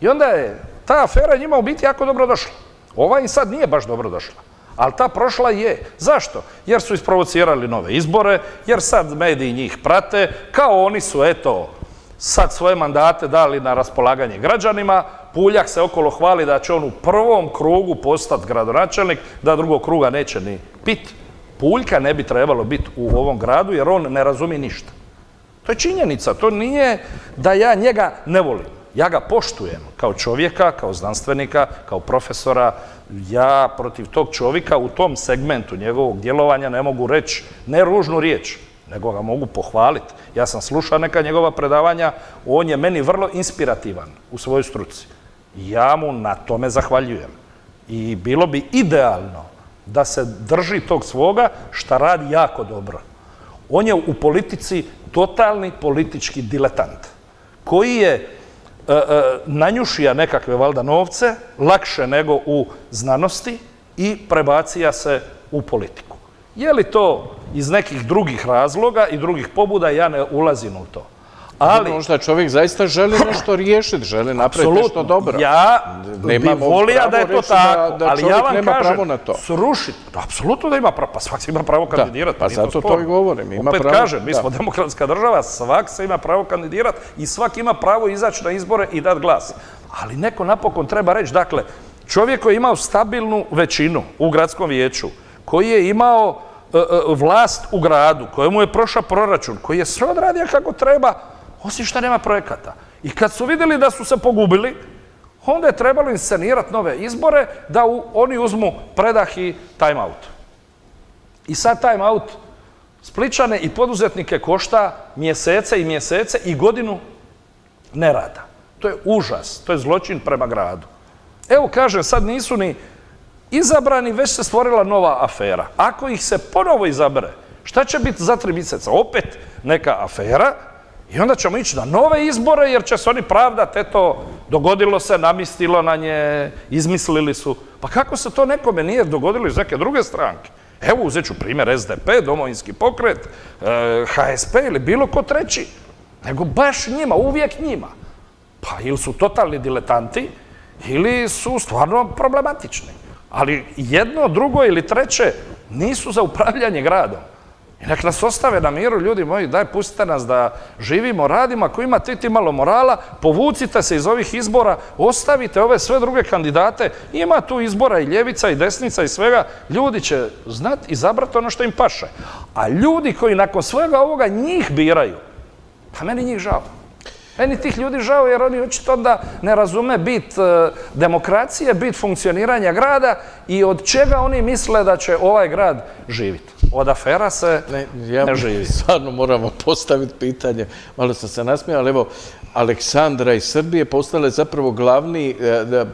I onda je ta afera njima u biti jako dobro došla. Ova im sad nije baš dobro došla. Ali ta prošla je. Zašto? Jer su isprovocirali nove izbore, jer sad mediji njih prate, kao oni su, eto, sad svoje mandate dali na raspolaganje građanima, Puljak se okolo hvali da će on u prvom krugu postati gradonačelnik, da drugog kruga neće ni pit. Puljka ne bi trebalo biti u ovom gradu jer on ne razumije ništa. To je činjenica, to nije da ja njega ne volim. Ja ga poštujem kao čovjeka, kao znanstvenika, kao profesora. Ja protiv tog čovjeka u tom segmentu njegovog djelovanja ne mogu reći ne ružnu riječ, nego ga mogu pohvaliti. Ja sam slušao neka njegova predavanja, on je meni vrlo inspirativan u svojoj struci. Ja mu na tome zahvaljujem. I bilo bi idealno da se drži tog svoga šta radi jako dobro. On je u politici totalni politički diletant koji je nanjušija nekakve valda novce, lakše nego u znanosti i prebacija se u politiku. Je li to iz nekih drugih razloga i drugih pobuda, ja ne ulazim u to. Ali, možda čovjek zaista želi nešto riješiti, želi napraviti nešto dobro. Ja bih volio da je to tako, ali ja vam kažem, srušiti, apsolutno da ima pravo, pa svak se ima pravo kandidirati. Pa zato to i govorim. Ima Opet kažem, mi smo demokratska država, svak se ima pravo kandidirati i svak ima pravo izaći na izbore i dati glas. Ali neko napokon treba reći, dakle, čovjek koji je imao stabilnu većinu u gradskom vijeću, koji je imao e, e, vlast u gradu, kojemu je prošao proračun, koji je sve odradio kako treba, osim što nema projekata. I kad su vidjeli da su se pogubili, onda je trebalo inscenirati nove izbore da oni uzmu predah i time out. I sad time out Spličane i poduzetnike košta mjesece i mjesece i godinu nerada. To je užas, to je zločin prema gradu. Evo kažem, sad nisu ni izabrani, već se stvorila nova afera. Ako ih se ponovo izabere, šta će biti za tri mjeseca? Opet neka afera i onda ćemo ići na nove izbore jer će se oni pravdati, eto, dogodilo se, namistilo na nje, izmislili su. Pa kako se to nekome nije dogodilo iz neke druge stranke? Evo uzet ću primjer SDP, Domovinski pokret, e, HSP ili bilo ko treći. Nego baš njima, uvijek njima. Pa ili su totalni diletanti ili su stvarno problematični. Ali jedno, drugo ili treće nisu za upravljanje gradom. I nek nas ostave na miru, ljudi moji, daj pustite nas da živimo, radimo, ako imate ti malo morala, povucite se iz ovih izbora, ostavite ove sve druge kandidate, ima tu izbora i ljevica i desnica i svega, ljudi će znati izabrati ono što im paše. A ljudi koji nakon svega ovoga njih biraju, pa meni njih žao. Meni tih ljudi žao jer oni očito onda ne razume bit e, demokracije, bit funkcioniranja grada i od čega oni misle da će ovaj grad živjeti. Od afera se ne, živi. Stvarno moramo postaviti pitanje, malo sam se nasmijao, ali evo, Aleksandra iz Srbije postale zapravo glavni, e,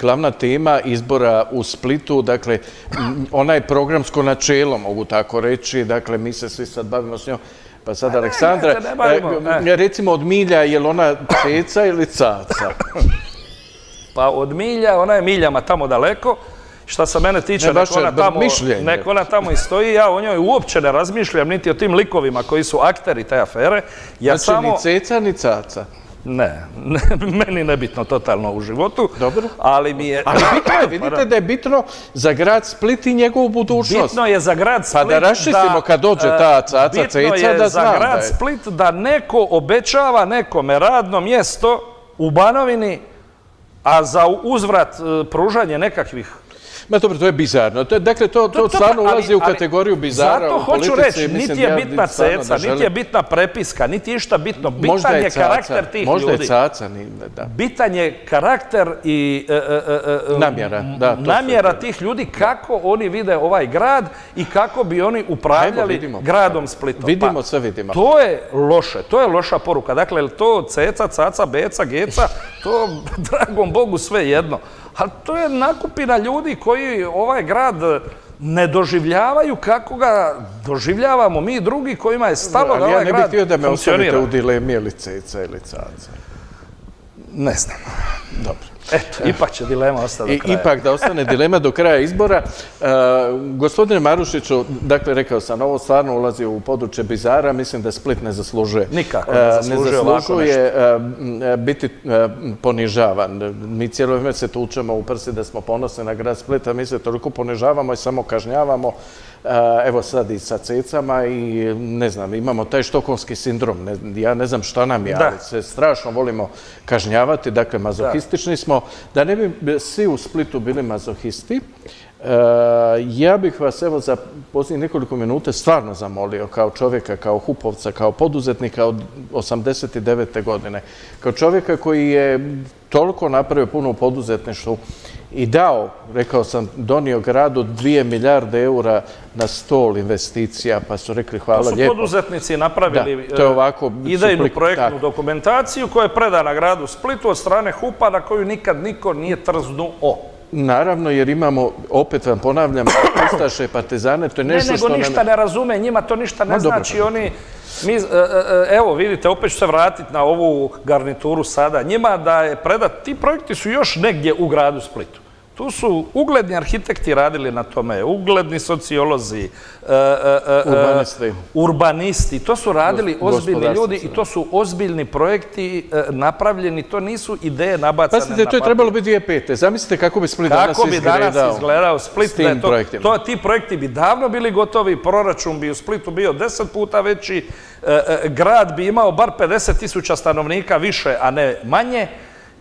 glavna tema izbora u Splitu, dakle, m, ona je programsko načelo, mogu tako reći, dakle, mi se svi sad bavimo s njom, pa sad Aleksandra, ne, ne bavimo, e, e. recimo od Milja, je li ona ceca ili caca? Pa od milja, ona je miljama tamo daleko. Šta se mene tiče, Ne, nek vaše ona tamo, ona i stoji, ja o njoj uopće ne razmišljam, niti o tim likovima koji su akteri te afere. Ja Znači, samo... ni ceca, ni caca. Ne, ne, meni nebitno totalno u životu. Dobro. Ali mi je... Ali bitno je, vidite da je bitno za grad Split i njegovu budućnost. Bitno je za grad Split Pa da raščistimo kad dođe ta caca, bitno ceca, je da za znam grad da je. Split da neko obećava nekome radno mjesto u Banovini, a za uzvrat e, pružanje nekakvih Ma dobro, to je bizarno. To je, dakle, to, to, To- to- stvarno ali- ulazi u kategoriju bizara Zato u hoću politici. reći, niti je bitna ceca, želim- niti je bitna prepiska, niti je išta bitno. Možda Bitan je caca, karakter tih Možda ljudi. je caca, da. Bitan je karakter i e, e, e, e, Namjera, da, tih ljudi kako oni vide ovaj grad i kako bi oni upravljali vidimo. gradom Splitom. Pa Vidimo, sve vidimo. To je loše, to je loša poruka. Dakle, to ceca, caca, beca, geca, to dragom Bogu sve jedno. Ali to je nakupina ljudi koji ovaj grad ne doživljavaju kako ga doživljavamo mi drugi kojima je stalo da Ali ja ovaj ne bih grad htio da me ostavite funkcionira. u dilemi ili ceca ili caca. Ne znam. Dobro. Eto, ipak će dilema ostati do kraja. ipak da ostane dilema do kraja izbora. E, gospodine Marušiću, dakle, rekao sam, ovo stvarno ulazi u područje bizara, mislim da Split ne zaslužuje. Nikako ne e, zaslužuje ovako zaslužuje, e, m, e, biti ponižavan. Mi cijelo vrijeme se tučemo u prsi da smo ponosni na grad Split, a mi se toliko ponižavamo i samo kažnjavamo. E, evo sad i sa cecama i ne znam, imamo taj štokonski sindrom. Ne, ja ne znam šta nam je, Da. ali se strašno volimo kažnjavati, dakle mazohistični smo. Da ne bi svi u Splitu bili mazohisti, e, ja bih vas evo za posljednjih nekoliko minuta stvarno zamolio kao čovjeka, kao hupovca, kao poduzetnika od 89. godine, kao čovjeka koji je toliko napravio puno u poduzetništvu i dao, rekao sam, donio gradu 2 milijarde eura na stol investicija, pa su rekli hvala To su lijepo. poduzetnici napravili Da, to je e, ovako idejnu suplik- projektnu tako. dokumentaciju koja je predana gradu Splitu od strane HUP-a na koju nikad niko nije trznuo. Naravno, jer imamo, opet vam ponavljam, ustaše, partizane, to je Ne, nešto nego što ništa nam... ne razume, njima to ništa ne znači. Oni, mi, e, e, evo vidite, opet ću se vratiti na ovu garnituru sada. Njima da je predat, ti projekti su još negdje u gradu Splitu. Tu su ugledni arhitekti radili na tome, ugledni sociolozi, e, e, e, Urbanisti. urbanisti. To su radili ozbiljni ljudi i to su ozbiljni projekti napravljeni. To nisu ideje nabacane Pazite, na to je papir. trebalo biti 2005. Zamislite kako bi Split danas Kako bi danas izgledao izgledao Split? s tim da je to, projektima. to, ti projekti bi davno bili gotovi, proračun bi u Splitu bio deset puta veći, grad bi imao bar 50 tisuća stanovnika više, a ne manje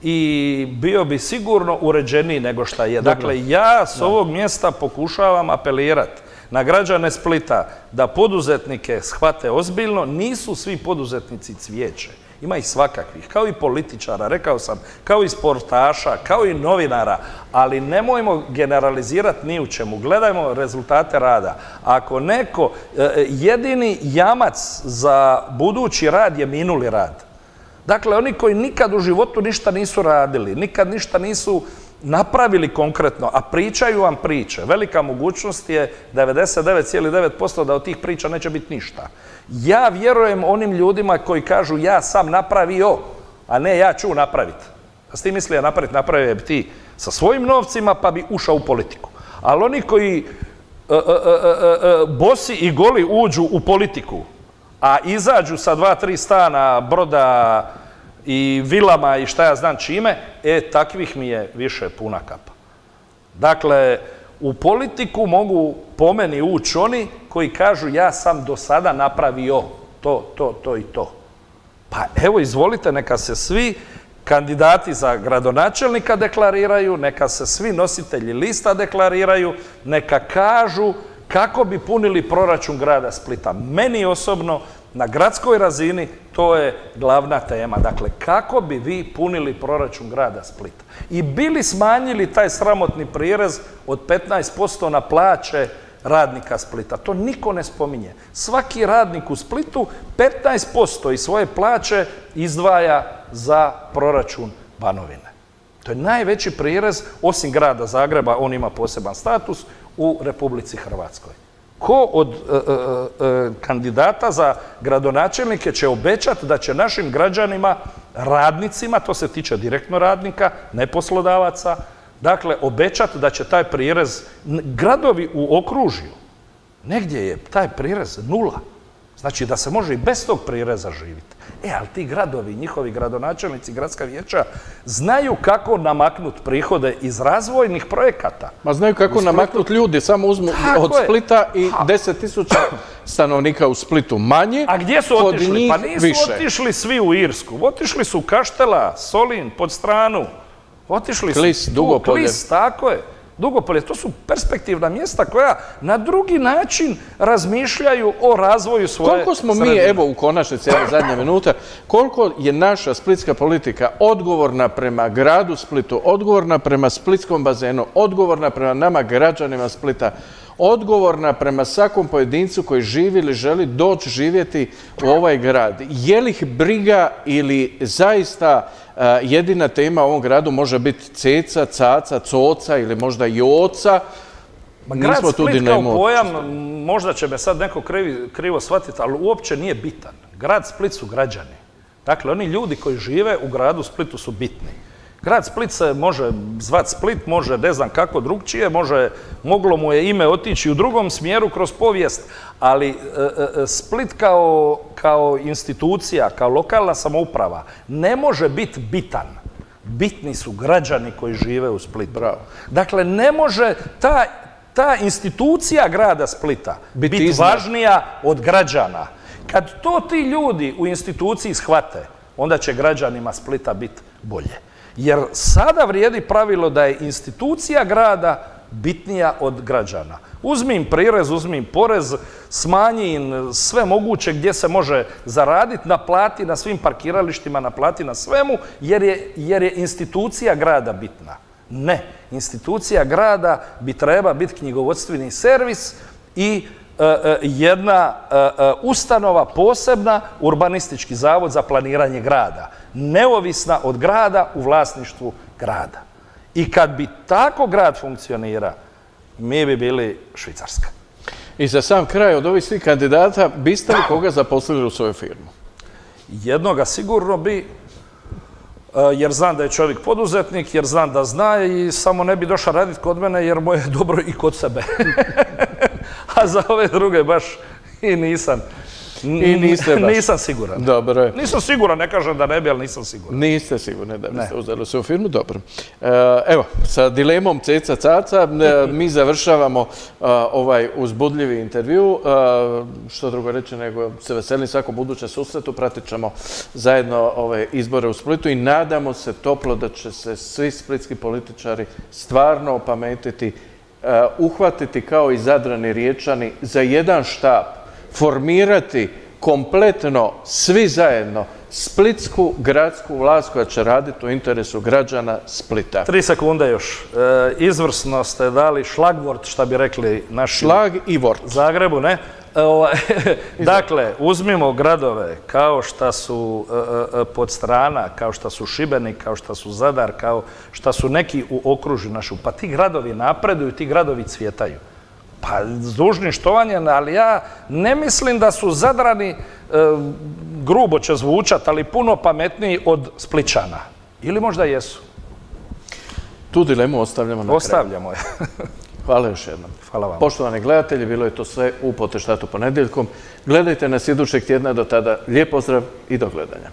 i bio bi sigurno uređeniji nego šta je. Dakle, ja s ovog mjesta pokušavam apelirati na građane Splita da poduzetnike shvate ozbiljno, nisu svi poduzetnici cvijeće. Ima ih svakakvih, kao i političara, rekao sam, kao i sportaša, kao i novinara, ali nemojmo generalizirati ni u čemu. Gledajmo rezultate rada. Ako neko, e, jedini jamac za budući rad je minuli rad. Dakle, oni koji nikad u životu ništa nisu radili, nikad ništa nisu napravili konkretno, a pričaju vam priče. Velika mogućnost je 99,9% da od tih priča neće biti ništa. Ja vjerujem onim ljudima koji kažu ja sam napravio, a ne ja ću napraviti. A s tim misli ja napraviti, napravio bi ti sa svojim novcima pa bi ušao u politiku. Ali oni koji e, e, e, bosi i goli uđu u politiku, a izađu sa dva, tri stana, broda i vilama i šta ja znam čime, e, takvih mi je više puna kapa. Dakle, u politiku mogu po meni ući oni koji kažu ja sam do sada napravio to, to, to i to. Pa evo, izvolite, neka se svi kandidati za gradonačelnika deklariraju, neka se svi nositelji lista deklariraju, neka kažu kako bi punili proračun grada Splita. Meni osobno, na gradskoj razini, to je glavna tema. Dakle, kako bi vi punili proračun grada Splita? I bili smanjili taj sramotni prirez od 15% na plaće radnika Splita. To niko ne spominje. Svaki radnik u Splitu 15% iz svoje plaće izdvaja za proračun Banovine. To je najveći prirez, osim grada Zagreba, on ima poseban status, u Republici Hrvatskoj. Ko od e, e, e, kandidata za gradonačelnike će obećati da će našim građanima, radnicima, to se tiče direktno radnika, ne poslodavaca, dakle, obećati da će taj prirez, gradovi u okružju, negdje je taj prirez nula. Znači da se može i bez tog prireza živjeti. E, ali ti gradovi, njihovi gradonačelnici, gradska vijeća, znaju kako namaknuti prihode iz razvojnih projekata. Ma znaju kako namaknuti ljudi, samo uzmu od Splita i deset tisuća stanovnika u Splitu manje. A gdje su otišli? Pa nisu otišli svi u Irsku. Otišli su u Kaštela, Solin, pod stranu. Otišli su Klis, Dugopolje. Klis, tako je. Dugopolje, to su perspektivna mjesta koja na drugi način razmišljaju o razvoju svoje Koliko smo mi, evo u konačnici, evo zadnja minuta, koliko je naša splitska politika odgovorna prema gradu Splitu, odgovorna prema splitskom bazenu, odgovorna prema nama građanima Splita, odgovorna prema svakom pojedincu koji živi ili želi doći živjeti u ovaj grad. Je li ih briga ili zaista jedina tema u ovom gradu može biti ceca, caca, coca ili možda i oca. Ma grad Split kao pojam, možda će me sad neko krivo shvatiti, ali uopće nije bitan. Grad Split su građani. Dakle, oni ljudi koji žive u gradu Splitu su bitni. Grad Split se može zvat Split, može ne znam kako drugčije, može, moglo mu je ime otići u drugom smjeru kroz povijest, ali e, e, Split kao, kao institucija, kao lokalna samouprava ne može biti bitan. Bitni su građani koji žive u Split. Bravo. Dakle, ne može ta, ta institucija grada Splita biti važnija od građana. Kad to ti ljudi u instituciji shvate, onda će građanima Splita biti bolje. Jer sada vrijedi pravilo da je institucija grada bitnija od građana. Uzmi im prirez, uzmi im porez, smanji im sve moguće gdje se može zaraditi, naplati na svim parkiralištima, naplati na svemu, jer je, jer je institucija grada bitna. Ne, institucija grada bi treba biti knjigovodstveni servis i e, e, jedna e, ustanova posebna, urbanistički zavod za planiranje grada neovisna od grada u vlasništvu grada. I kad bi tako grad funkcionira, mi bi bili Švicarska. I za sam kraj od ovih svih kandidata, biste li koga zaposlili u svoju firmu? Jednoga sigurno bi, e, jer znam da je čovjek poduzetnik, jer znam da zna i samo ne bi došao raditi kod mene jer mu je dobro i kod sebe. A za ove druge baš i nisam. I niste baš. Nisam siguran. Dobro Nisam siguran, ne kažem da ne bi, ali nisam siguran. Niste sigurni da biste uzeli u firmu, dobro. E, evo, sa dilemom ceca caca e, mi završavamo e, ovaj uzbudljivi intervju. Što drugo reći nego se veselim svakom budućem susretu, pratit ćemo zajedno ove izbore u Splitu i nadamo se toplo da će se svi splitski političari stvarno opametiti, uhvatiti kao i zadrani riječani za jedan štab formirati kompletno svi zajedno splitsku gradsku vlast koja će raditi u interesu građana Splita. Tri sekunde još. E, izvrsno ste dali šlagvort, šta bi rekli naši... Šlag i vort. Zagrebu, ne? E, ovaj, dakle, uzmimo gradove kao što su e, Podstrana, kao što su Šibenik, kao što su Zadar, kao što su neki u okružju našu. Pa ti gradovi napreduju, ti gradovi cvjetaju. Pa s dužnim štovanjem, ali ja ne mislim da su zadrani, e, grubo će zvučat, ali puno pametniji od Spličana. Ili možda jesu. Tu dilemu ostavljamo na Ostavljamo je. Hvala još jednom. Hvala vam. Poštovani gledatelji, bilo je to sve u Poteštatu ponedjeljkom. Gledajte nas idućeg tjedna do tada. Lijep pozdrav i do gledanja.